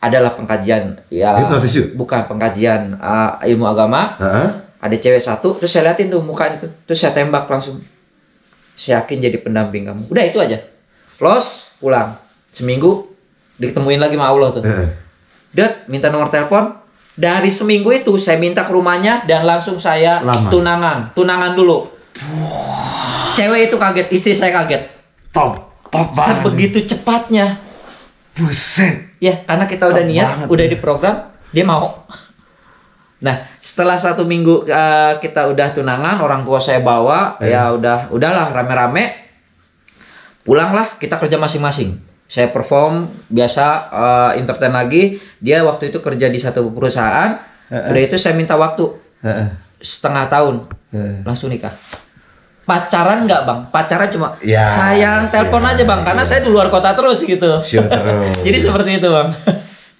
[SPEAKER 2] adalah pengkajian ya
[SPEAKER 1] Hipnotis
[SPEAKER 2] bukan pengkajian eh, ilmu agama.
[SPEAKER 1] Heeh.
[SPEAKER 2] Ada cewek satu, terus saya liatin tuh mukanya tuh, terus saya tembak langsung. Saya yakin jadi pendamping kamu. Udah itu aja. Los, pulang. Seminggu ditemuin lagi sama Allah tuh.
[SPEAKER 1] Heeh.
[SPEAKER 2] Dat, minta nomor telepon. Dari seminggu itu saya minta ke rumahnya dan langsung saya
[SPEAKER 1] Lama.
[SPEAKER 2] tunangan, tunangan dulu. Cewek itu kaget, istri saya kaget.
[SPEAKER 1] Top, top banget.
[SPEAKER 2] Sebegitu cepatnya.
[SPEAKER 1] Buset.
[SPEAKER 2] Ya, karena kita udah niat,
[SPEAKER 1] banget
[SPEAKER 2] udah
[SPEAKER 1] ya.
[SPEAKER 2] diprogram, dia mau. Nah, setelah satu minggu eh, kita udah tunangan, orang tua saya bawa,
[SPEAKER 1] Iya.
[SPEAKER 2] ya udah, udahlah rame-rame. Pulanglah, kita kerja masing-masing. Saya perform biasa eh, entertain lagi. Dia waktu itu kerja di satu perusahaan. Udah itu saya minta waktu
[SPEAKER 1] Heeh.
[SPEAKER 2] setengah tahun,
[SPEAKER 1] Heeh.
[SPEAKER 2] langsung nikah. Pacaran nggak bang? Pacaran cuma
[SPEAKER 1] Ya,
[SPEAKER 2] sayang telepon
[SPEAKER 1] siap.
[SPEAKER 2] aja bang, karena saya di luar kota terus gitu.
[SPEAKER 1] Sure terus.
[SPEAKER 2] Jadi seperti itu bang.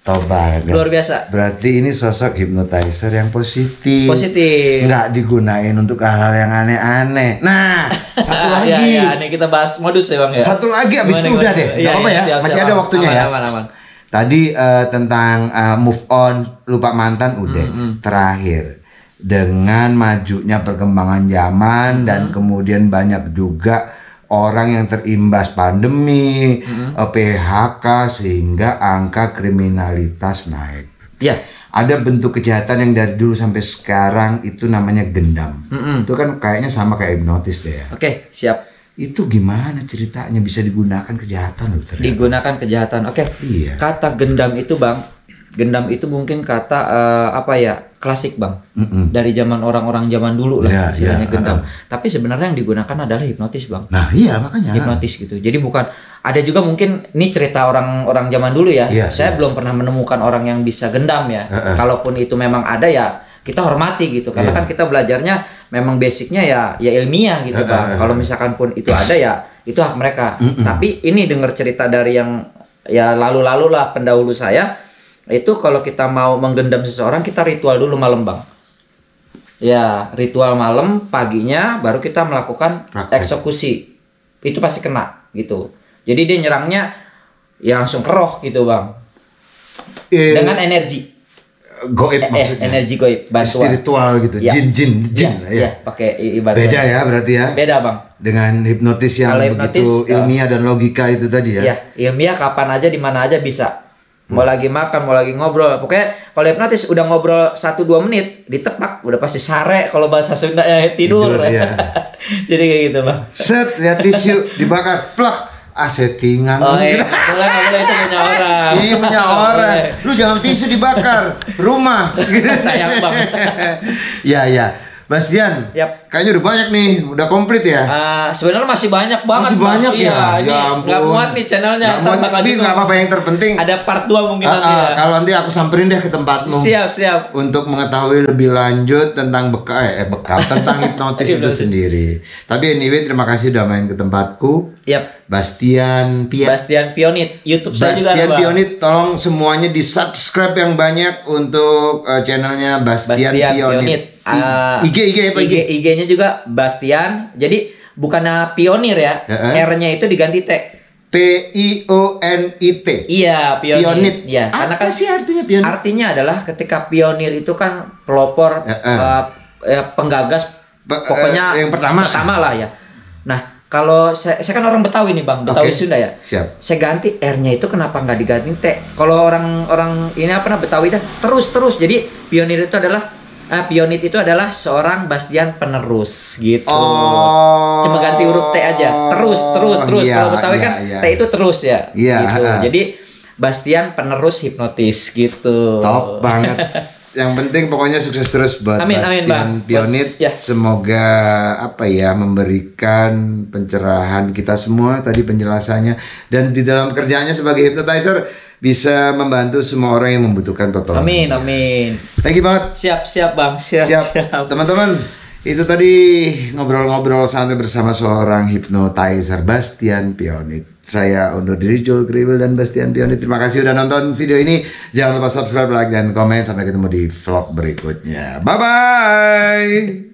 [SPEAKER 1] Top banget.
[SPEAKER 2] Luar biasa.
[SPEAKER 1] Berarti ini sosok hypnotizer yang positif.
[SPEAKER 2] Positif.
[SPEAKER 1] Nggak digunain untuk hal-hal yang aneh-aneh. Nah, satu
[SPEAKER 2] Ya,
[SPEAKER 1] lagi.
[SPEAKER 2] ya, ini kita bahas modus ya bang ya.
[SPEAKER 1] Satu lagi abis
[SPEAKER 2] Gimana,
[SPEAKER 1] itu udah
[SPEAKER 2] gimana?
[SPEAKER 1] deh.
[SPEAKER 2] Iya,
[SPEAKER 1] Nggak apa-apa
[SPEAKER 2] iya,
[SPEAKER 1] ya.
[SPEAKER 2] siap,
[SPEAKER 1] Masih
[SPEAKER 2] siap,
[SPEAKER 1] ada
[SPEAKER 2] aman.
[SPEAKER 1] waktunya
[SPEAKER 2] aman,
[SPEAKER 1] ya.
[SPEAKER 2] Aman, aman.
[SPEAKER 1] Tadi eh, tentang eh, move on, lupa mantan udah.
[SPEAKER 2] Hmm,
[SPEAKER 1] Terakhir dengan majunya perkembangan zaman dan
[SPEAKER 2] Hmm.
[SPEAKER 1] kemudian banyak juga orang yang terimbas pandemi,
[SPEAKER 2] Hmm.
[SPEAKER 1] eh, PHK sehingga angka kriminalitas naik.
[SPEAKER 2] Ya.
[SPEAKER 1] Ada bentuk kejahatan yang dari dulu sampai sekarang itu namanya gendam.
[SPEAKER 2] Mm-mm.
[SPEAKER 1] Itu kan kayaknya sama kayak hipnotis deh ya.
[SPEAKER 2] Oke, siap.
[SPEAKER 1] Itu gimana ceritanya bisa digunakan kejahatan loh ternyata.
[SPEAKER 2] Digunakan kejahatan. Oke.
[SPEAKER 1] Iya.
[SPEAKER 2] Kata gendam itu bang, gendam itu mungkin kata eh, apa ya? Klasik bang.
[SPEAKER 1] Mm-mm.
[SPEAKER 2] dari zaman orang-orang zaman dulu lah
[SPEAKER 1] Ya,
[SPEAKER 2] istilahnya
[SPEAKER 1] ya,
[SPEAKER 2] gendam tapi sebenarnya yang digunakan adalah hipnotis bang.
[SPEAKER 1] Nah iya makanya.
[SPEAKER 2] hipnotis gitu. Jadi bukan ada juga mungkin ini cerita orang-orang zaman dulu ya.
[SPEAKER 1] Iya,
[SPEAKER 2] saya belum pernah menemukan orang yang bisa gendam ya.
[SPEAKER 1] Heeh.
[SPEAKER 2] kalaupun itu memang ada ya kita hormati gitu. Karena
[SPEAKER 1] Iya.
[SPEAKER 2] kan kita belajarnya memang basicnya ya ya ilmiah gitu
[SPEAKER 1] Heeh,
[SPEAKER 2] bang.
[SPEAKER 1] heeh.
[SPEAKER 2] kalau misalkan pun itu ada ya itu hak mereka. Tapi ini dengar cerita dari yang ya lalu-lalu lah pendahulu saya itu kalau kita mau menggendam seseorang kita ritual dulu malam bang ya ritual malam paginya baru kita melakukan
[SPEAKER 1] Praktek.
[SPEAKER 2] eksekusi itu pasti kena gitu jadi dia nyerangnya ya langsung keroh gitu bang
[SPEAKER 1] Eh,
[SPEAKER 2] dengan energi
[SPEAKER 1] goib
[SPEAKER 2] eh, eh,
[SPEAKER 1] maksudnya.
[SPEAKER 2] energi goib bantuan
[SPEAKER 1] Spiritual gitu.
[SPEAKER 2] Ya.
[SPEAKER 1] Jin jin jin
[SPEAKER 2] ya,
[SPEAKER 1] ya.
[SPEAKER 2] ya, pakai ibadah
[SPEAKER 1] Beda ya berarti ya.
[SPEAKER 2] beda bang
[SPEAKER 1] Dengan hipnotis yang
[SPEAKER 2] Kalau
[SPEAKER 1] begitu
[SPEAKER 2] hipnotis, eh,
[SPEAKER 1] ilmiah dan logika itu tadi ya.
[SPEAKER 2] ya ilmiah kapan aja di mana aja bisa mau
[SPEAKER 1] Hmm.
[SPEAKER 2] lagi makan mau lagi ngobrol pokoknya kalau hipnotis udah ngobrol 1-2 menit ditepak udah pasti sare kalau bahasa Sunda ya tidur,
[SPEAKER 1] Tidur, ya.
[SPEAKER 2] jadi kayak gitu bang
[SPEAKER 1] Set lihat tisu dibakar plak ah settingan
[SPEAKER 2] oh iya boleh boleh itu punya orang
[SPEAKER 1] Iya punya orang. Lu jangan tisu dibakar rumah.
[SPEAKER 2] Sayang, Bang.
[SPEAKER 1] ya ya. Bastian,
[SPEAKER 2] Yap.
[SPEAKER 1] kayaknya udah banyak nih, udah komplit ya.
[SPEAKER 2] Ah, sebenarnya masih banyak banget
[SPEAKER 1] Masih
[SPEAKER 2] Bang.
[SPEAKER 1] banyak
[SPEAKER 2] iya,
[SPEAKER 1] ya.
[SPEAKER 2] ini
[SPEAKER 1] Ya ampun.
[SPEAKER 2] nggak muat nih channelnya Ntar
[SPEAKER 1] muat, tapi nggak apa-apa yang terpenting.
[SPEAKER 2] ada part 2 mungkin
[SPEAKER 1] ah,
[SPEAKER 2] nanti
[SPEAKER 1] ah,
[SPEAKER 2] ya
[SPEAKER 1] Kalau nanti aku samperin deh ke tempatmu.
[SPEAKER 2] siap siap
[SPEAKER 1] Untuk mengetahui lebih lanjut tentang bekal, eh bekal tentang hipnotis itu
[SPEAKER 2] Hipnotis.
[SPEAKER 1] sendiri. Tapi anyway, terima kasih udah main ke tempatku.
[SPEAKER 2] Yap,
[SPEAKER 1] Bastian
[SPEAKER 2] Bastian Pionit YouTube saya juga
[SPEAKER 1] Bastian. Pionit tolong semuanya di subscribe yang banyak untuk eh, channelnya Bastian,
[SPEAKER 2] Bastian
[SPEAKER 1] Pionit.
[SPEAKER 2] Pionit.
[SPEAKER 1] I-
[SPEAKER 2] Ah,
[SPEAKER 1] IG IG apa IG?
[SPEAKER 2] IG nya juga Bastian. Jadi bukannya pionir ya.
[SPEAKER 1] Heeh.
[SPEAKER 2] R-nya itu diganti T.
[SPEAKER 1] P I O N I T.
[SPEAKER 2] Iya, pionir.
[SPEAKER 1] Pionit.
[SPEAKER 2] Iya, karena
[SPEAKER 1] Apa
[SPEAKER 2] kan
[SPEAKER 1] sih artinya pionit?
[SPEAKER 2] artinya adalah ketika pionir itu kan pelopor
[SPEAKER 1] Heeh.
[SPEAKER 2] eh, eh, penggagas
[SPEAKER 1] Pe-
[SPEAKER 2] pokoknya
[SPEAKER 1] eh, yang pertama.
[SPEAKER 2] pertama lah ya. Nah, kalau saya, saya kan orang Betawi nih Bang, Betawi
[SPEAKER 1] Oke.
[SPEAKER 2] Sunda ya.
[SPEAKER 1] Siap.
[SPEAKER 2] Saya ganti R-nya itu kenapa nggak diganti T? Kalau orang-orang ini apa nah Betawi dah terus terus. Jadi pionir itu adalah eh, pionit itu adalah seorang Bastian penerus gitu.
[SPEAKER 1] Oh.
[SPEAKER 2] Cuma ganti huruf T aja. Terus terus terus.
[SPEAKER 1] Iya,
[SPEAKER 2] Kalau Betawi
[SPEAKER 1] iya,
[SPEAKER 2] kan
[SPEAKER 1] iya.
[SPEAKER 2] T itu terus ya.
[SPEAKER 1] Iya,
[SPEAKER 2] Gitu.
[SPEAKER 1] ha-ha.
[SPEAKER 2] Jadi Bastian penerus hipnotis gitu.
[SPEAKER 1] Top banget. Yang penting pokoknya sukses terus buat
[SPEAKER 2] Amin, amin,
[SPEAKER 1] Bastian
[SPEAKER 2] Bang.
[SPEAKER 1] Pionit.
[SPEAKER 2] Ya.
[SPEAKER 1] Semoga apa ya memberikan pencerahan kita semua tadi penjelasannya dan di dalam kerjanya sebagai hypnotizer bisa membantu semua orang yang membutuhkan pertolongan.
[SPEAKER 2] Amin amin.
[SPEAKER 1] Thank you banget.
[SPEAKER 2] Siap siap Bang. Siap.
[SPEAKER 1] Siap. Teman-teman, itu tadi ngobrol-ngobrol santai bersama seorang hypnotizer Bastian Pionit. Saya undur diri Joel Kriwil dan Bastian Pionit. Terima kasih udah nonton video ini. Jangan lupa subscribe, like, dan komen. Sampai ketemu di vlog berikutnya. Bye-bye.